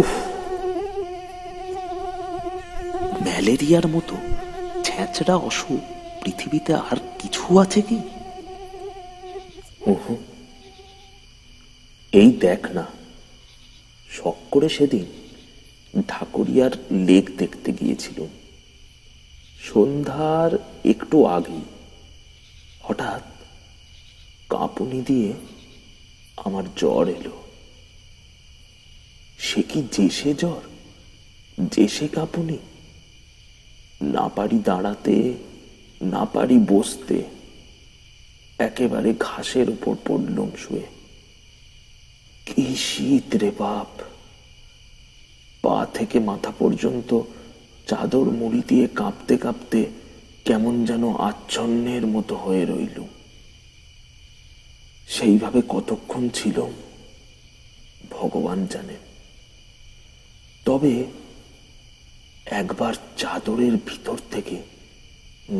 উফ। ম্যালেরিয়ার মতো ছ্যাঁচড়া অসুখ পৃথিবীতে আর কিছু আছে কি। এই দেখ না, শখ করে সেদিন ঢাকুরিয়ার লেক দেখতে গিয়েছিল। সন্ধ্যার একটু আগে হঠাৎ কাঁপুনি দিয়ে আমার জ্বর এলো। সে কি জেসে জ্বর? জেসে কাঁপুনি। না পারি দাঁড়াতে, না পারি বসতে। একেবারে ঘাসের উপর পড়লুম শুয়ে। কি শীত রে বাপ! পা থেকে মাথা পর্যন্ত চাদর মুড়ি দিয়ে কাঁপতে কাঁপতে কেমন যেন আচ্ছন্নের মতো হয়ে রইল সেইভাবে কতক্ষণ ছিল ভগবান জানেন। তবে একবার চাদরের ভিতর থেকে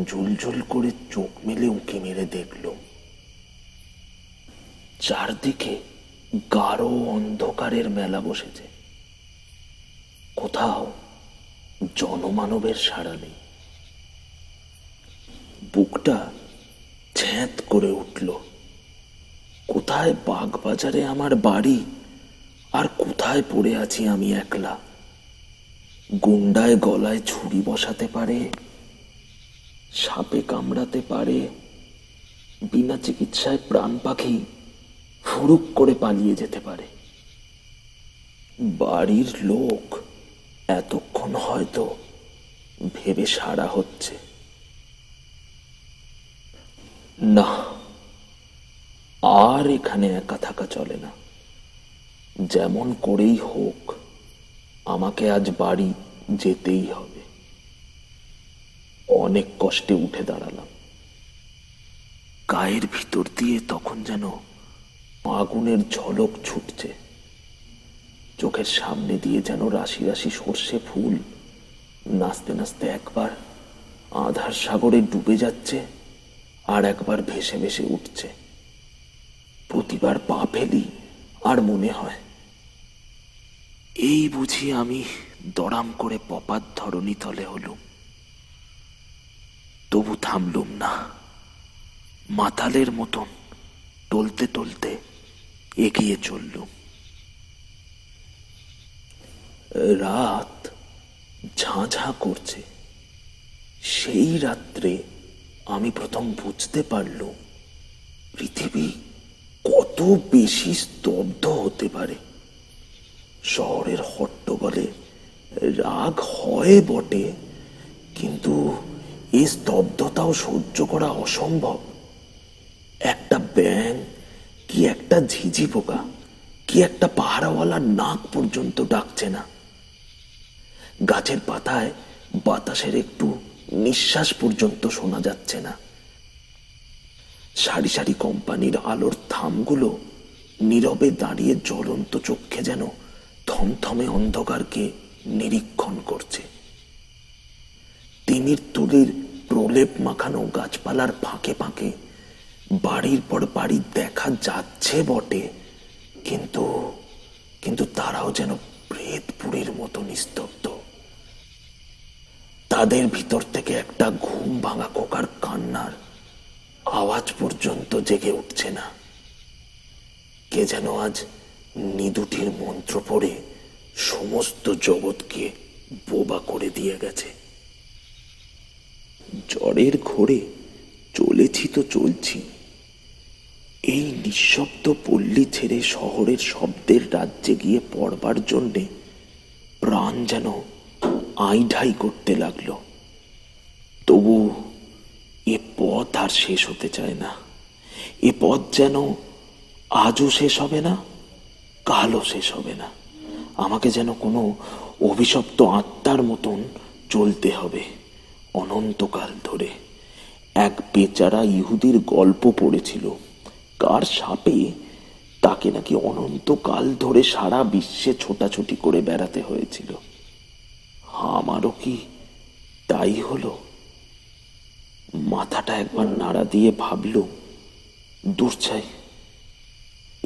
ঝুলঝুল করে চোখ মেলে উঁকি মেরে দেখল। চারদিকে গাঢ় অন্ধকারের মেলা বসেছে। কোথাও জনমানবের সাড়া নেই। বুকটা ছ্যাঁত করে উঠল। কোথায় বাগবাজারে আমার বাড়ি আর কোথায় পড়ে আছি আমি একলা? গুন্ডায় গলায় ছুরি বসাতে পারে, সাপে কামড়াতে পারে, বিনা চিকিৎসায় প্রাণ পাখি ফুরুক করে পালিয়ে যেতে পারে। বাড়ির লোক এতক্ষণ হয়তো ভেবে সারা হচ্ছে। না, আর এখানে একা থাকা চলে না। যেমন করেই হোক আমাকে আজ বাড়ি যেতেই হবে। অনেক কষ্টে উঠে দাঁড়ালাম। গায়ের ভিতর দিয়ে তখন যেন আগুনের ঝলক ছুটছে। চোখের সামনে দিয়ে যেন রাশি রাশি সর্ষে ফুল নাচতে নাচতে একবার আধার সাগরে ডুবে যাচ্ছে আর একবার ভেসে ভেসে উঠছে। প্রতিবার পা ফেলি আর মনে হয় এই বুঝি আমি দড়াম করে পপাত ধরণী তলে হলুম। তবু থামলুম না। মাতালের মতন টলতে টলতে এগিয়ে চললুম। রাত ঝাঁঝা করছে। সেই রাত্রে আমি প্রথম বুঝতে পারলুম, পৃথিবী কত বেশি স্তব্ধ হতে পারে। শহরের হট্টগোলে রাগ হয় বটে, কিন্তু এই স্তব্ধতাও সহ্য করা অসম্ভব। একটা ব্যাং কি একটা ঝিঝি পোকা, কি একটা পাহারাওয়ালার নাক পর্যন্ত ডাকছে না। গাছের পাতায় বাতাসের একটু নিঃশ্বাস পর্যন্ত শোনা যাচ্ছে না। সারি সারি কোম্পানির আলোর থামগুলো নীরবে দাঁড়িয়ে জ্বলন্ত চক্ষে যেন থমথমে অন্ধকারকে নিরীক্ষণ করছে। তিমির তুলির প্রলেপ মাখানো গাছপালার ফাঁকে ফাঁকে বাড়ির পর বাড়ি দেখা যাচ্ছে বটে, কিন্তু কিন্তু তারাও যেন প্রেতপুরীর মতো নিস্তব্ধ। তাদের ভিতর থেকে একটা ঘুম ভাঙা কোকার কান্নার আওয়াজ পর্যন্ত জেগে উঠছে না। কে যেন আজ নিদুটির মন্ত্র পড়ে সমস্ত জগৎকে বোবা করে দিয়ে গেছে। জ্বরের ঘোরে চলেছি তো চলছি। এই নিঃশব্দ পল্লী ছেড়ে শহরের শব্দের রাজ্যে গিয়ে পড়বার জন্যে প্রাণ যেন আইঢাই করতে লাগল। তবু এ পথ আর শেষ হতে চায় না। এ পথ যেন আজও শেষ হবে না। কালও শেষ হবে না। আমাকে যেন কোনো অভিশপ্ত আত্মার মতন চলতে হবে অনন্তকাল ধরে। এক বেচারা ইহুদির গল্প পড়েছিল। কার সাপে? তাকে নাকি অনন্তকাল ধরে সারা বিশ্বে ছোটাছুটি করে বেড়াতে হয়েছিল। আমারও কি তাই হলো? মাথাটা একবার নাড়া দিয়ে ভাবল দূর চাই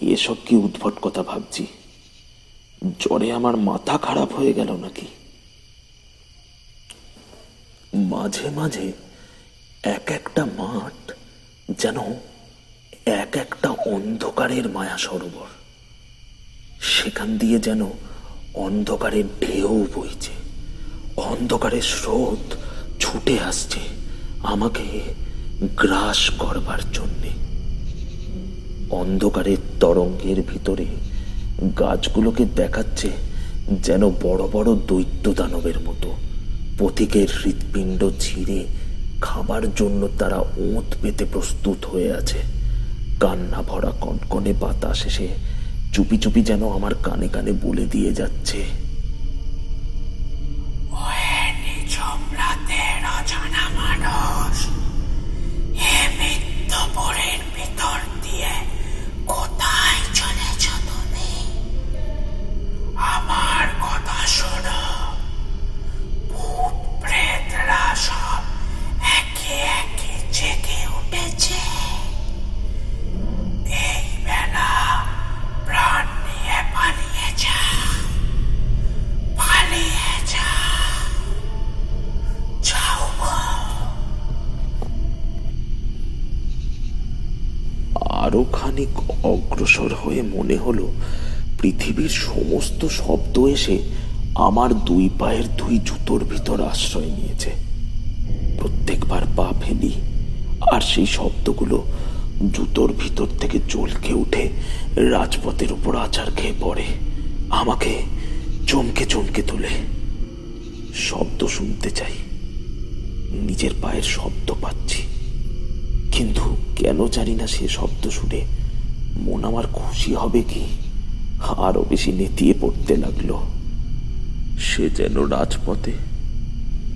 এসব কি উদ্ভট কথা ভাবছি? জ্বরে আমার মাথা খারাপ হয়ে গেল নাকি? মাঝে মাঝে এক একটা মাঠ যেন এক একটা অন্ধকারের মায়া সরোবর। সেখান দিয়ে যেন অন্ধকারের ঢেউ বইছে। অন্ধকারের স্রোত ছুটে আসছে আমাকে গ্রাস করবার জন্যে। অন্ধকারের তরঙ্গের ভিতরে গাছগুলোকে দেখাচ্ছে যেন বড় বড় দৈত্য দানবের মতো। পথিকের হৃৎপিণ্ড ছিঁড়ে খাবার জন্য তারা ওঁত পেতে প্রস্তুত হয়ে আছে। কান্না ভরা কনকনে বাতাস এসে চুপি চুপি যেন আমার কানে কানে বলে দিয়ে যাচ্ছে। রাতের অজানা মানুষ এসে আমার দুই পায়ের দুই জুতোর ভিতর আশ্রয় নিয়েছে। প্রত্যেকবার পা ফেলি আর সেই শব্দগুলো জুতোর ভিতর থেকে চলকে উঠে রাজপথের উপর আচার খেয়ে পড়ে। আমাকে চমকে চমকে তোলে। শব্দ শুনতে চাই। নিজের পায়ের শব্দ পাচ্ছি। কিন্তু কেন জানি না সে শব্দ শুনে মন আমার খুশি হবে কি? আরও বেশি নেতিয়ে পড়তে লাগল। সে যেন রাজপথে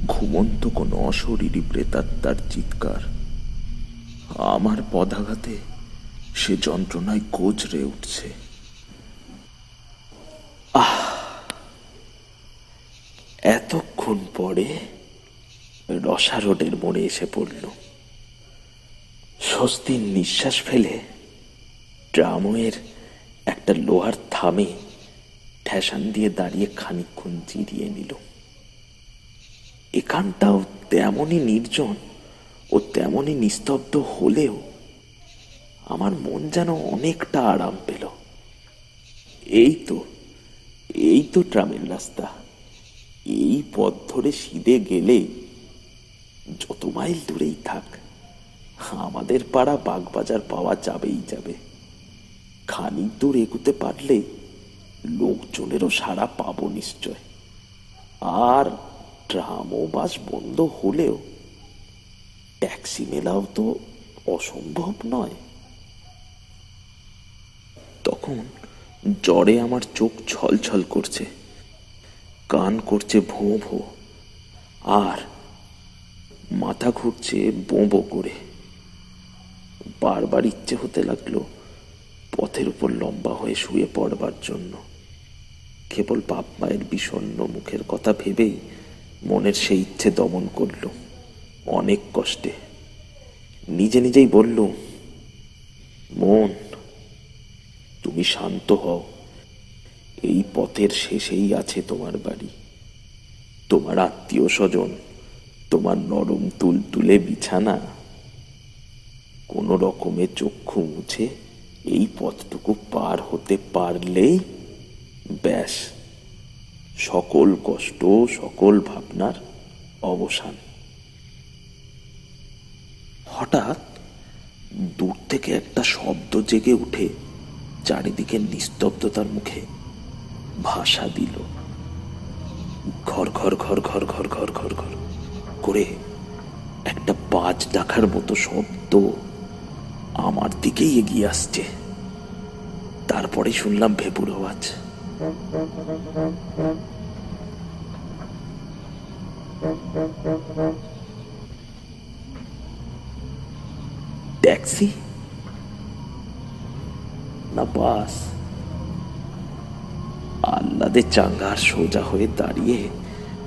ঘুমন্ত কোন অশরীরী প্রেতাত্মার চিৎকার। আমার পদাঘাতে সে যন্ত্রণায় গোজরে উঠছে। আহ! এতক্ষণ পরে রসা রোডের মোড়ে এসে পড়ল। স্বস্তির নিঃশ্বাস ফেলে ট্রামওয়ের একটা লোহার থামে ঠেসান দিয়ে দাঁড়িয়ে খানিকক্ষণ জিরিয়ে নিল। এখানটাও তেমনই নির্জন ও তেমনই নিস্তব্ধ হলেও আমার মন যেন অনেকটা আরাম পেল। এই তো এই তো ট্রামের রাস্তা। এই পথ ধরে সিধে গেলে যত মাইল দূরেই থাক, আমাদের পাড়া বাগবাজার পাওয়া যাবেই যাবে। খানিক দূর এগুতে পারলে লোকজনেরও সাড়া পাবো নিশ্চয়। আর ট্রাম ও বাস বন্ধ হলেও ট্যাক্সি মেলাও তো অসম্ভব নয়। তখন জ্বরে আমার চোখ ছলছল করছে, কান করছে ভোঁ ভোঁ, আর মাথা ঘুরছে বোঁ করে। বারবার ইচ্ছে হতে লাগল পথের উপর লম্বা হয়ে শুয়ে পড়বার জন্য। কেবল বাপ মায়ের বিষণ্ন মুখের কথা ভেবেই মনের সেই ইচ্ছে দমন করল, অনেক কষ্টে। নিজে নিজেই বলল, মন, তুমি শান্ত হও। এই পথের শেষেই আছে তোমার বাড়ি। তোমার আত্মীয় স্বজন, তোমার নরম তুলতুলে বিছানা। কোনো রকমে চক্ষু মুছে এই পথটুকু পার হতে পারলেই ব্যাস, সকল কষ্ট, সকল ভাবনার অবসান। হঠাৎ দূর থেকে একটা শব্দ জেগে উঠে চারিদিকে নিস্তব্ধতার মুখে ভাষা দিল। ঘর ঘর ঘর ঘর ঘর ঘর ঘর ঘর করে একটা বাজ ডাকার মতো শব্দ আমার দিকেই এগিয়ে আসছে। তারপরে শুনলাম ভেপুর আওয়াজ। ট্যাক্সি? না বাস? আহ্লাদে চাঙ্গার সোজা হয়ে দাঁড়িয়ে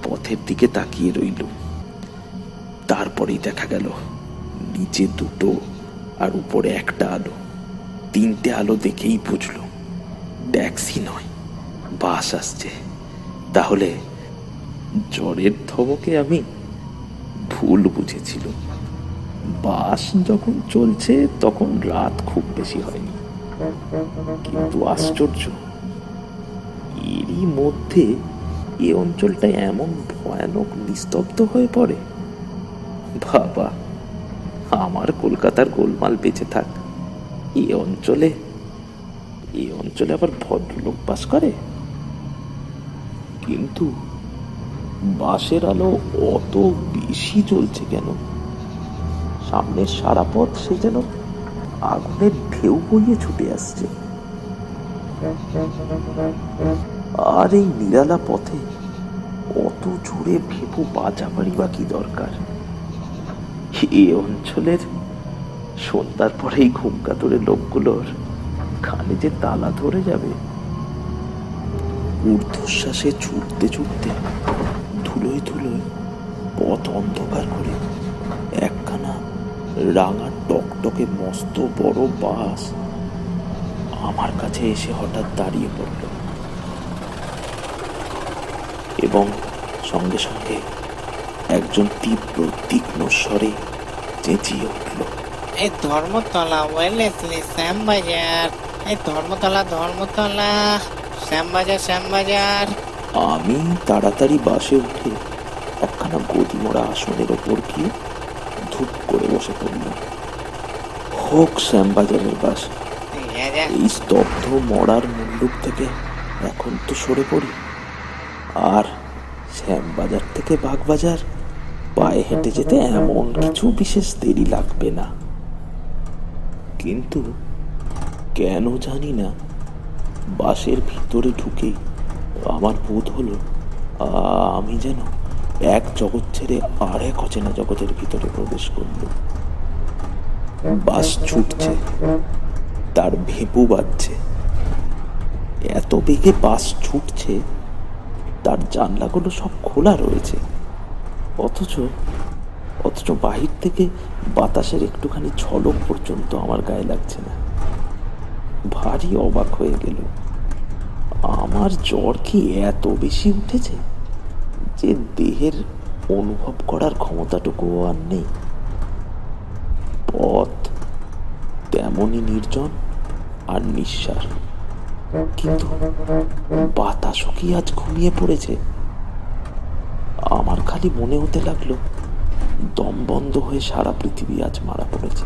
পথের দিকে তাকিয়ে রইল। তারপরেই দেখা গেল, নিচে দুটো আর উপরে একটা আলো। তিনটে আলো দেখেই বুঝল, ট্যাক্সি নয়, বাস আসছে। তাহলে জ্বরের ধমকে আমি ভুল বুঝেছিল। বাস যখন চলছে, তখন রাত খুব বেশি হয়নি। কিন্তু আশ্চর্য, এরই মধ্যে এ অঞ্চলটা এমন ভয়ানক নিস্তব্ধ হয়ে পড়ে। বাবা, আমার কলকাতার গোলমাল বেঁচে থাক। এই অঞ্চলে এই অঞ্চলে আবার ভদ্রলোক বাস করে? কিন্তু বাসের আলো অত বেশি জ্বলছে কেন? সামনের সারা পথ সে যেন আগুনের ঢেউ বইয়ে ছুটে আসছে। আর এই নিরালা পথে অত জোরে ভেপু বাজাবাড়ি বা কি দরকার? এ অঞ্চলের সন্ধ্যার পরেই ঘুম কাতরে লোকগুলোর খানে যে তালা ধরে যাবে। ঊর্ধ্বশ্বাসে ছুটতে ছুটতে ধুলোয় ধুলোয় পথ অন্ধকার করে একখানা রাঙা টকটকে মস্ত বড় বাস আমার কাছে এসে হঠাৎ দাঁড়িয়ে পড়ল। এবং সঙ্গে সঙ্গে একজন তীব্র, তীক্ষ্ণ স্বরে চেঁচিয়ে উঠল। এই ধর্মতলা ওয়েলেসলি শ্যামবাজার। এই ধর্মতলা ধর্মতলা। শ্যামবাজার শ্যামবাজার। আমি তাড়াতাড়ি বাসে উঠে একখানা গদিমরা আসনের ওপর গিয়ে ধূপ করে বসে পড়লাম। হোক শ্যামবাজারের বাস। এই স্তব্ধ মরার মুল্লুক থেকে এখন তো সরে পড়ি। আর শ্যামবাজার থেকে বাগবাজার পায়ে হেঁটে যেতে এমন কিছু বিশেষ দেরি লাগবে না। কিন্তু কেন জানি না বাসের ভিতরে ঢুকে আমার বোধ হলো, আমি যেন এক জগৎ ছেড়ে আর এক অচেনা জগতের ভিতরে প্রবেশ করল। বাস ছুটছে, তার ভেপু বাজছে। এত বেগে বাস ছুটছে, তার জানলাগুলো সব খোলা রয়েছে। অথচ অথচ বাহির থেকে বাতাসের একটুখানি ঝলক পর্যন্ত আমার গায়ে লাগছে না। ভারী অবাক হয়ে গেল। আমার জ্বর কি এত বেশি উঠেছে যে দেহের অনুভব করার ক্ষমতাটুকুও আর নেই? পথ তেমনই নির্জন আর নিঃশ্বাস কিন্তু বাতাসও কি আজ ঘুমিয়ে পড়েছে? আমার খালি মনে হতে লাগল দম বন্ধ হয়ে সারা পৃথিবী আজ মারা পড়েছে।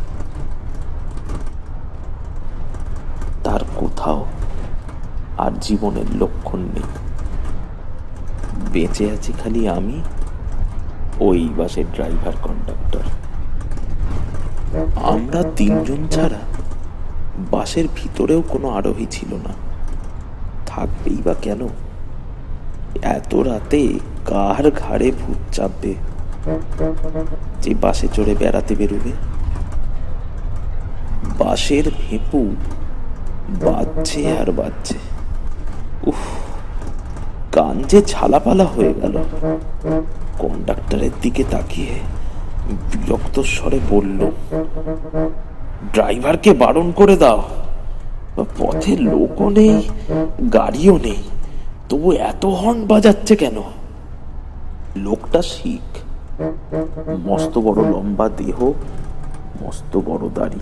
তার কোথাও আর জীবনের লক্ষণ নেই। বেঁচে আছি খালি আমি, ওই বাসের ড্রাইভার কন্ডাক্টর। আমরা তিনজন ছাড়া বাসের ভিতরেও কোনো আরোহী ছিল না। থাকবেই বা কেন? এত রাতে কার ঘাড়ে ভূত চাপবে? যে বাসে চড়ে বেড়াতে বেরোবে? বাসের ভেপু বাজছে আর বাজছে। কান যে ঝালাপালা হয়ে গেল। কন্ডাক্টরের দিকে তাকিয়ে বিরক্ত স্বরে বলল, ড্রাইভারকে বারণ করে দাও। পথে লোকও নেই, গাড়িও নেই। তবু এত হর্ন বাজাচ্ছে কেন? লোকটা শিখ। মস্ত বড় লম্বা দেহ, মস্ত বড় দাড়ি।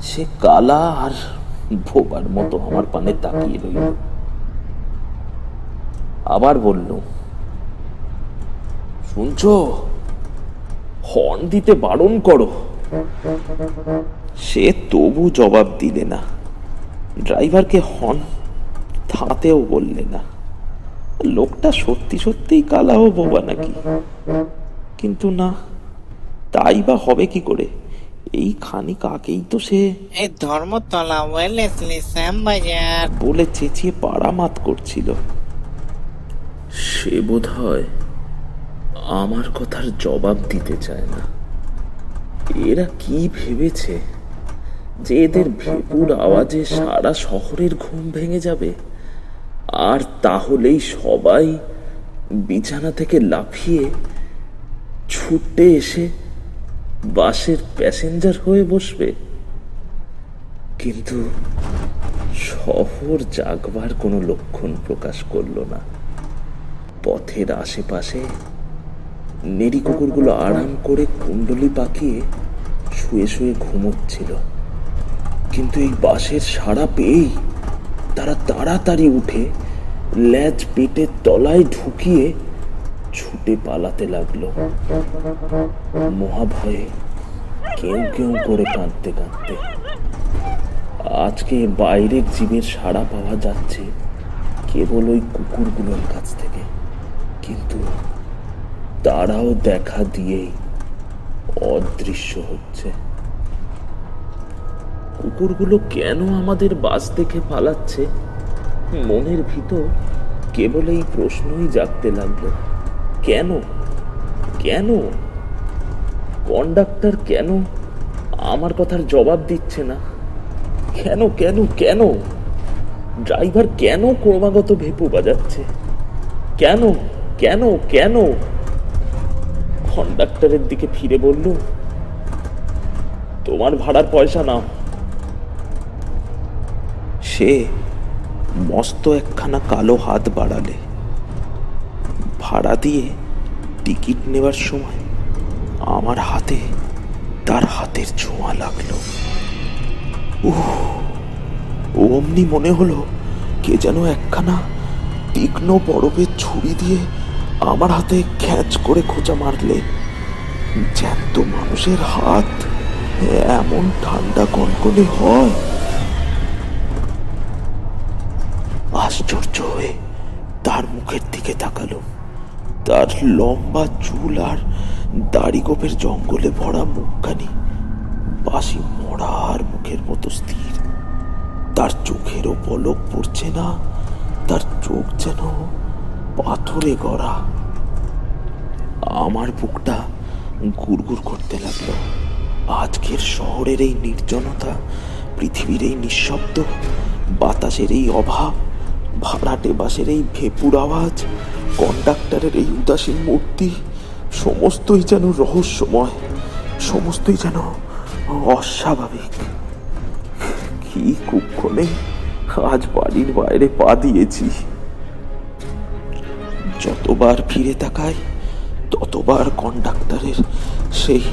সে কালা আর ভোবার মতো আমার পানে তাকিয়ে রইল। আবার বলল, শুনছ? হর্ন দিতে বারণ করো। সে তবু জবাব দিলে না। ড্রাইভারকে হর্ন থাতেও বললে না। লোকটা সত্যি সত্যিই কালা ও বোবা নাকি? কিন্তু না তাই বা হবে কি করে? এই খানিক আগেই তো সে এই ধর্মতলা ওয়েলেসলি শ্যামবাজার বলে চেঁচিয়ে পাড়ামাত করছিল। সে বোধ হয় আমার কথার জবাব দিতে চায় না। এরা কি ভেবেছে যে এদের ভেপুর আওয়াজে সারা শহরের ঘুম ভেঙে যাবে? আর তাহলেই সবাই বিছানা থেকে লাফিয়ে ছুটে এসে বাসের প্যাসেঞ্জার হয়ে বসবে। কিন্তু শহর জাগবার কোনো লক্ষণ প্রকাশ করল না। পথের আশেপাশে নেড়ি কুকুরগুলো আরাম করে কুণ্ডলি পাকিয়ে শুয়ে শুয়ে ঘুমোচ্ছিল। কিন্তু এই বাসের সাড়া পেয়েই তারা তাড়াতাড়ি উঠে ল্যাজ পেটের তলায় ঢুকিয়ে ছুটে পালাতে লাগল। মহাভয়ে কেউ কেউ করে কাঁদতে কাঁদতে। আজকে বাইরের জীবের সাড়া পাওয়া যাচ্ছে কেবল ওই কুকুরগুলোর কাছ থেকে। কিন্তু তারাও দেখা দিয়েই অদৃশ্য হচ্ছে। কুকুরগুলো কেন আমাদের বাস দেখে পালাচ্ছে? মনের ভিতর কেবল এই প্রশ্নই জাগতে লাগল। কেন? কেন? কন্ডাক্টর কেন আমার কথার জবাব দিচ্ছে না? কেন কেন কেন? ড্রাইভার কেন ক্রমাগত ভেপু বাজাচ্ছে? কেন কেন কেন? কন্ডাক্টরের দিকে ফিরে বলল তোমার ভাড়ার পয়সা নাও। সে মস্ত একখানা কালো হাত বাড়ালে। ভাড়া দিয়ে টিকিট নেবার সময় আমার হাতে তার হাতের ছোঁয়া লাগল। উহ, অমনি মনে হলো কে যেন একখানা তীক্ষ্ণ বরফের ছুরি দিয়ে আমার হাতে খ্যাঁচ করে খোঁচা মারলে। জ্যান্ত মানুষের হাত এমন ঠান্ডা কনকনে হয় আশ্চর্য হয়ে তার মুখের দিকে তাকালো। তার লম্বা চুল আর দাড়ি গোপের জঙ্গলে ভরা মুখখানি বাসি মরার মুখের মতো স্থির। তার চোখেরও পলক পড়ছে না, তার চোখ যেন পাথরে গড়া। আমার বুকটা গুড়গুড় করতে লাগল। আজকের শহরের এই নির্জনতা, পৃথিবীর এই নিঃশব্দ, বাতাসের এই অভাব ভাড়াটে বাসের এই ভেপুর আওয়াজ, কন্ডাক্টরের এই উদাসীন মূর্তি, সমস্তই যেন রহস্যময়, সমস্তই যেন অস্বাভাবিক। কি কুক্ষণে আজ বাড়ির বাইরে পা দিয়েছি। যতবার ফিরে তাকাই, ততবার কন্ডাক্টরের সেই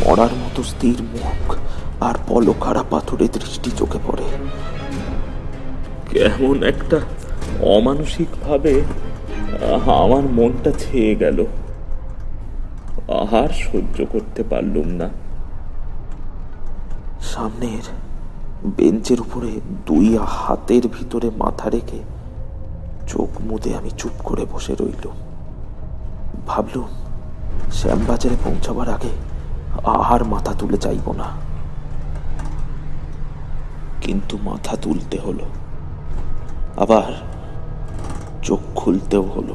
মরার মতো স্থির মুখ আর পলকারা পাথরে দৃষ্টি চোখে পড়ে। কেমন একটা অমানসিক ভাবে আমার মনটা ছেয়ে গেল। আহার সহ্য করতে পারলুম না। সামনের বেঞ্চের উপরে দুই হাতের ভিতরে মাথা রেখে চোখ মুদে আমি চুপ করে বসে রইল ভাবলুম, শ্যামবাজারে পৌঁছাবার আগে আর মাথা তুলে চাইব না। কিন্তু মাথা তুলতে হলো। আবার চোখ খুলতেও হলো।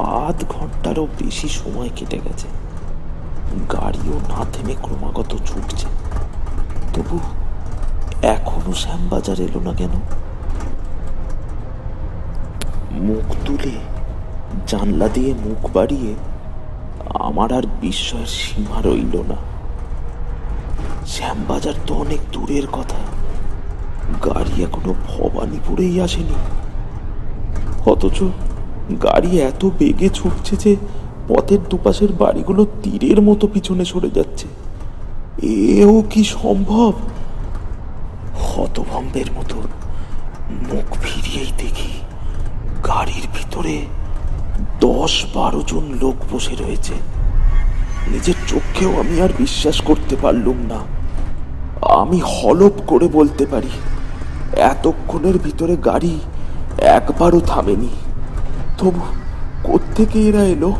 আধ ঘন্টারও বেশি সময় কেটে গেছে। গাড়িও না থেমে ক্রমাগত ছুটছে। তবু এখনও শ্যামবাজার এলো না কেন? মুখ তুলে জানলা দিয়ে মুখ বাড়িয়ে আমার আর বিস্ময়ের সীমা রইল না। শ্যামবাজার তো অনেক দূরের কথা। গাড়ি এখনও ভবানীপুরেই আসেনি। অথচ গাড়ি এত বেগে ছুটছে যে পথের দুপাশের বাড়িগুলো তীরের মতো পিছনে সরে যাচ্ছে। এও কি সম্ভব? হতভম্বের মতো মুখ ফিরিয়েই দেখি গাড়ির ভিতরে দশ বারো জন লোক বসে রয়েছে। নিজের চোখেও আমি আর বিশ্বাস করতে পারলুম না। আমি হলপ করে বলতে পারি এতক্ষণের ভিতরে গাড়ি একবারও থামেনি। তবু কোত্থেকে এরা এলো?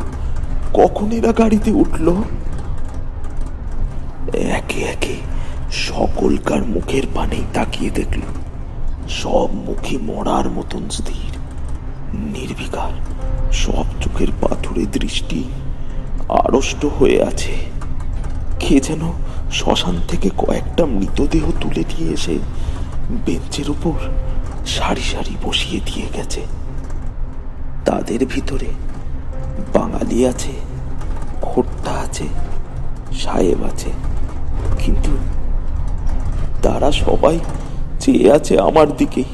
কখন এরা গাড়িতে উঠল? একে একে সকলকার মুখের পানেই তাকিয়ে দেখল। সব মুখে মরার মতন স্থির, নির্বিকার, সব চোখের পাথুরে দৃষ্টি আড়ষ্ট হয়ে আছে। কে যেন শ্মশান থেকে কয়েকটা মৃতদেহ তুলে নিয়ে এসে বেঞ্চের উপর সারি সারি বসিয়ে দিয়ে গেছে। তাদের ভিতরে বাঙালি আছে, খোট্টা আছে, সাহেব আছে। কিন্তু তারা সবাই চেয়ে আছে আমার দিকেই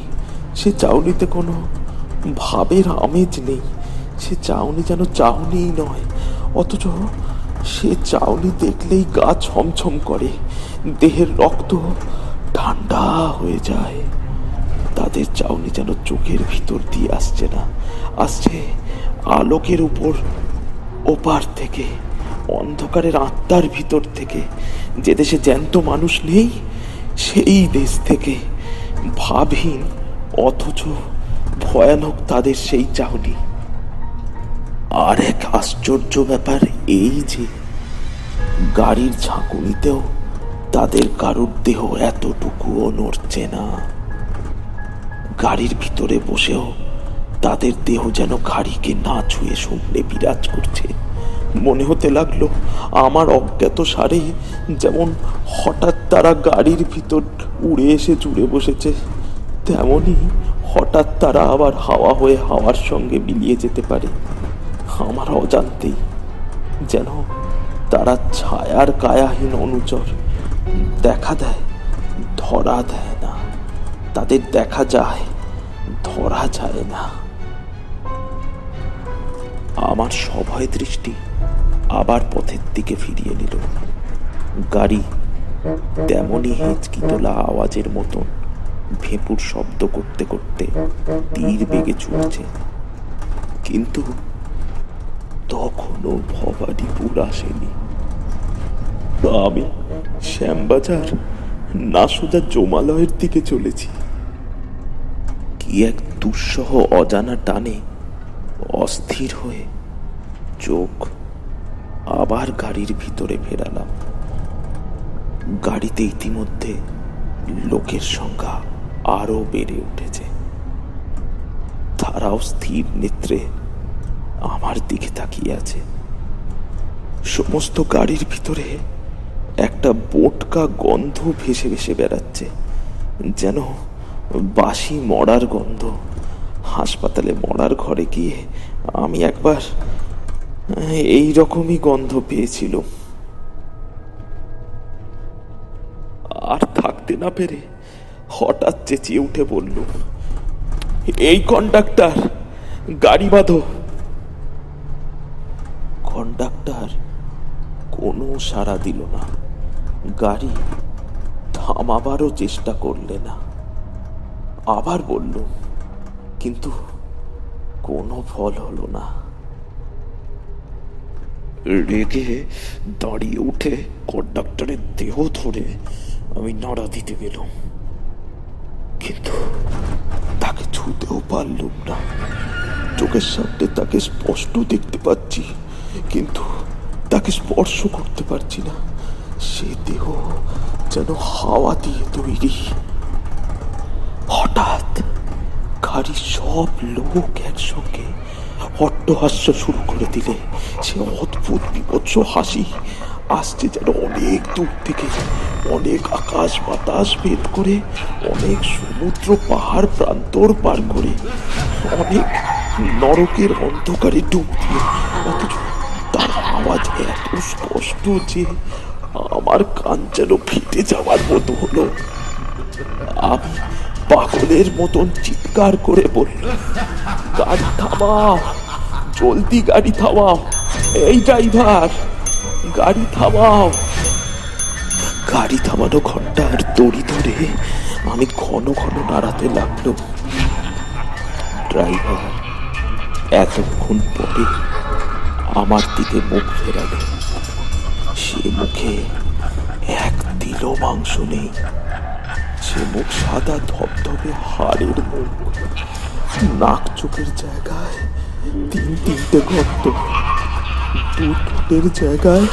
সে চাউনিতে কোনো ভাবের আমেজ নেই। সে চাউনি যেন চাউনিই নয়, অথচ সে চাউনি দেখলেই গা ছমছম করে। দেহের রক্ত ঠান্ডা হয়ে যায়। তাদের চাউনি যেন চোখের ভিতর দিয়ে আসছে না। আসছে আলোকের উপর, ওপার থেকে, অন্ধকারের আত্মার ভিতর থেকে। যে দেশে জ্যান্ত মানুষ নেই, সেই দেশ থেকে। ভাবহীন, অথচ ভয়ানক তাদের সেই চাউনি। আর এক আশ্চর্য ব্যাপার এই যে, গাড়ির ঝাঁকুনিতেও তাদের কারুর দেহ এতটুকুও নড়ছে না। গাড়ির ভিতরে বসেও তাদের দেহ যেন গাড়িকে না ছুঁয়ে শূন্যে বিরাজ করছে। মনে হতে লাগল, আমার অজ্ঞাত সারে যেমন হঠাৎ তারা গাড়ির ভিতর উড়ে এসে জুড়ে বসেছে, তেমনি হঠাৎ তারা আবার হাওয়া হয়ে হাওয়ার সঙ্গে মিলিয়ে যেতে পারে। আমার অজান্তেই যেন তারা ছায়ার কায়াহীন অনুচর দেখা দেয়, ধরা দেয় না। তাদের দেখা যায়, ধরা যায় না। আমার সভয় দৃষ্টি আবার পথের দিকে ফিরিয়ে নিল। গাড়ি তেমনই হেঁচকি তোলা আওয়াজের মতন ভেপুর শব্দ করতে করতে তীর বেগে ছুটছে কিন্তু তখনও ভবানীপুর আসেনি। আমি শ্যামবাজার না সোজা জমালয়ের দিকে চলেছি। কি এক দুঃসহ অজানা টানে অস্থির হয়ে চোখ আবার গাড়ির ভিতরে ফেরালাম। গাড়িতে ইতিমধ্যে লোকের সংখ্যা আরও বেড়ে উঠেছে। তারাও স্থির নেত্রে আমার দিকে তাকিয়ে আছে। সমস্ত গাড়ির ভিতরে একটা বোটকা গন্ধ ভেসে ভেসে বেড়াচ্ছে, যেন বাসি মরার গন্ধ। হাসপাতালে মরার ঘরে গিয়ে আমি একবার এই রকমই গন্ধ পেয়েছিল আর থাকতে না পেরে হঠাৎ চেঁচিয়ে উঠে বলল এই কন্ডাক্টর, গাড়ি বাঁধো। কন্ডাক্টর কোনো সাড়া দিল না। গাড়ি থামাবারও চেষ্টা করলে না। আবার বলল কিন্তু কোনো ফল হলো না। রেগে দাঁড়িয়ে উঠে কন্ডাক্টরের দেহ ধরে আমি নাড়া দিতে গেলাম, কিন্তু তাকে ছুতেও পারলুম না। চোখের সামনে তাকে স্পষ্ট দেখতে পাচ্ছি, কিন্তু তাকে স্পর্শ করতে পারছি না। সে দেহ যেন হাওয়া দিয়ে তৈরি। হঠাৎ গাড়ির সব লোক একসঙ্গে অট্টহাস্য শুরু করে দিলে। সে অদ্ভুত বিপৎস হাসি আসছে যেন অনেক দূর থেকে। অনেক আকাশ বাতাস ভেদ করে, অনেক সমুদ্র পাহাড় প্রান্তর পার করে, অনেক নরকের অন্ধকারে ডুব দিয়ে। অথচ তার আওয়াজ এত স্পষ্ট যে আমার কান যেন ফেটে যাওয়ার মতো হলো। আমি পাগলের মতন চিৎকার করে বলল গাড়ি থামাও, জলদি গাড়ি থামাও, এই ড্রাইভার, গাড়ি থামাও। গাড়ি থামানো ঘণ্টার দড়ি ধরে আমি ঘন ঘন নাড়াতে লাগল। ড্রাইভার এতক্ষণ পরে আমার দিকে মুখ ফেরালো। সে মুখে এক দিল মাংস নেই। সে মুখ সাদা ধবধবে হাড়ের মুখ। নাক চোখের জায়গায় তিন তিনটে গর্ত। দু ঠোঁটের জায়গায়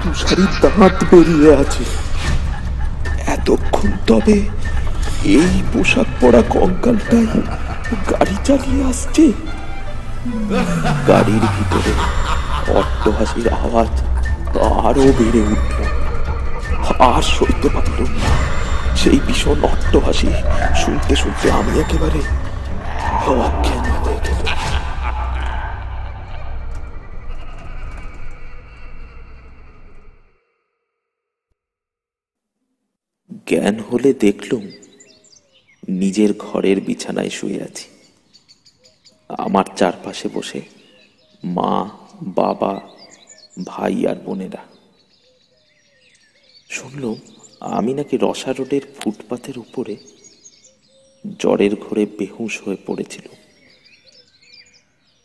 দুসারি দাঁত বেরিয়ে আছে। এতক্ষণ তবে এই পোশাক পরা কঙ্কালটাই গাড়ি চালিয়ে আসছে। গাড়ির ভিতরে অট্টহাসির আওয়াজ আরও বেড়ে উঠল। আর সইতে পারলাম সেই ভীষণ অট্টহাসি শুনতে শুনতে আমি একেবারে অজ্ঞান হয়ে গেলাম। জ্ঞান হলে দেখলুম নিজের ঘরের বিছানায় শুয়ে আছি। আমার চারপাশে বসে মা, বাবা ভাই আর বোনেরা। শুনলাম আমি নাকি রসা রোডের ফুটপাথের উপরে জ্বরের ঘোরে বেহুশ হয়ে পড়েছিল।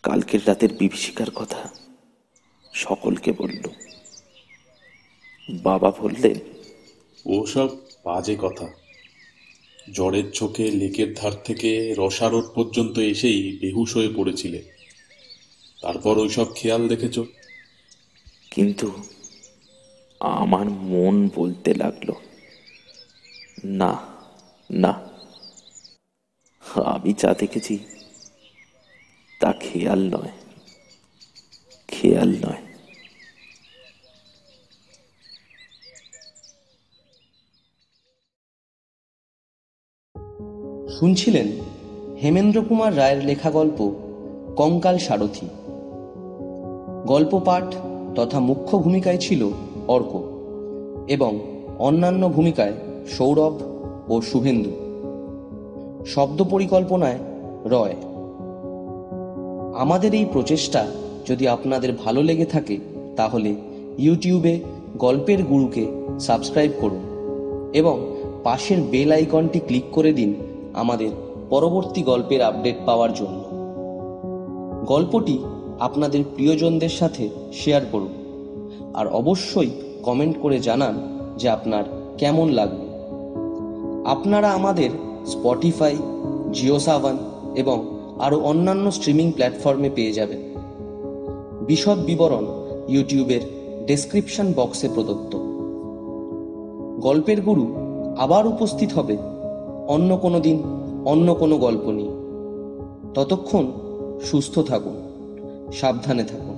কালকের রাতের বিভীষিকার কথা সকলকে বলল। বাবা বললেন, ওসব বাজে কথা। জ্বরের ঝোঁকে লেকের ধার থেকে রসা রোড পর্যন্ত এসেই বেহুশ হয়ে পড়েছিলে। তারপর ওইসব খেয়াল দেখেছ? কিন্তু আমার মন বলতে লাগল, না না, আমি যা দেখেছি তা খেয়াল নয় খেয়াল নয়। শুনছিলেন হেমেন্দ্র কুমার রায়ের লেখা গল্প কঙ্কাল সারথি। গল্প পাঠ তথা মুখ্য ভূমিকায় ছিল অর্ক এবং অন্যান্য ভূমিকায় সৌরভ ও শুভেন্দু। শব্দ পরিকল্পনায় রয়। আমাদের এই প্রচেষ্টা যদি আপনাদের ভালো লেগে থাকে, তাহলে ইউটিউবে গল্পের গুরুকে সাবস্ক্রাইব করুন এবং পাশের বেল আইকনটি ক্লিক করে দিন আমাদের পরবর্তী গল্পের আপডেট পাওয়ার জন্য। গল্পটি আপনাদের প্রিয়জনদের সাথে শেয়ার করুন। আর অবশ্যই কমেন্ট করে জানান যে আপনার কেমন লাগবে আপনারা আমাদের স্পটিফাই জিও সাভান এবং আরও অন্যান্য স্ট্রিমিং প্ল্যাটফর্মে পেয়ে যাবেন। বিশদ বিবরণ ইউটিউবের ডেসক্রিপশন বক্সে প্রদত্ত। গল্পের গুরু আবার উপস্থিত হবে অন্য কোনো দিন অন্য কোনো গল্প নিয়ে। ততক্ষণ সুস্থ থাকুন। সাবধানে থাকুন